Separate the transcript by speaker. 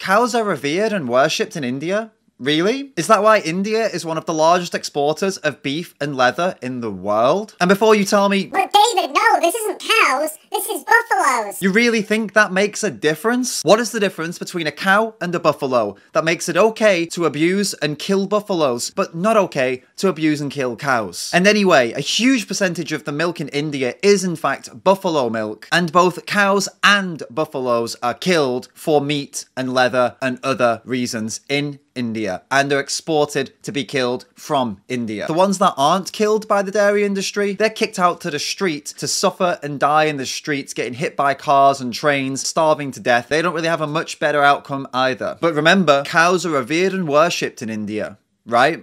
Speaker 1: Cows are revered and worshipped in India? Really? Is that why India is one of the largest exporters of beef and leather in the world? And before you tell me,
Speaker 2: But David, no, this isn't cows. This is buffaloes.
Speaker 1: you really think that makes a difference? What is the difference between a cow and a buffalo that makes it okay to abuse and kill buffaloes, but not okay to abuse and kill cows? And anyway, a huge percentage of the milk in India is in fact buffalo milk, and both cows and buffaloes are killed for meat and leather and other reasons in India and are exported to be killed from India. The ones that aren't killed by the dairy industry, they're kicked out to the street to suffer and die in the streets, getting hit by cars and trains, starving to death. They don't really have a much better outcome either. But remember, cows are revered and worshipped in India right?